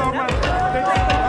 so much.